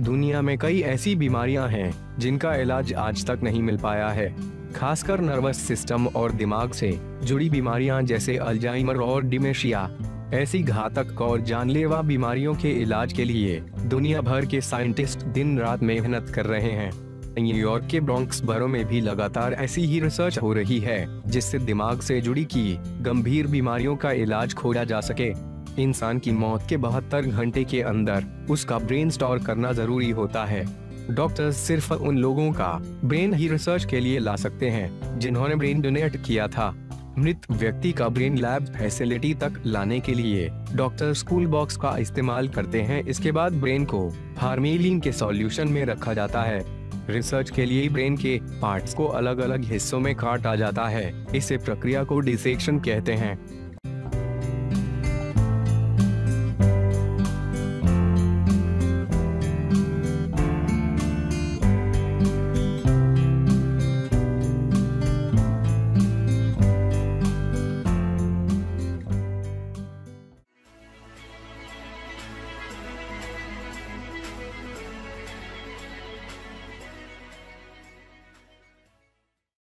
दुनिया में कई ऐसी बीमारियाँ हैं, जिनका इलाज आज तक नहीं मिल पाया है। खासकर नर्वस सिस्टम और दिमाग से जुड़ी बीमारियाँ जैसे अल्जाइमर और डिमेशिया। ऐसी घातक और जानलेवा बीमारियों के इलाज के लिए दुनिया भर के साइंटिस्ट दिन रात मेहनत कर रहे हैं। न्यूयॉर्क के ब्रॉन्क्स बरों में भी लगातार ऐसी ही रिसर्च हो रही है, जिससे दिमाग से जुड़ी की गंभीर बीमारियों का इलाज खोजा जा सके। इंसान की मौत के बहत्तर घंटे के अंदर उसका ब्रेन स्टोर करना ज़रूरी होता है। डॉक्टर्स सिर्फ़ उन लोगों का ब्रेन ही रिसर्च के लिए ला सकते हैं, जिन्होंने ब्रेन डोनेट किया था। मृत व्यक्ति का ब्रेन लैब फैसिलिटी तक लाने के लिए डॉक्टर स्कूल बॉक्स का इस्तेमाल करते हैं। इसके बाद ब्रेन को फार्मेलिन के सॉल्यूशन में रखा जाता है। रिसर्च के लिए ब्रेन के पार्ट्स को अलग अलग हिस्सों में काटा जाता है। इसे प्रक्रिया को डिसेक्शन कहते हैं।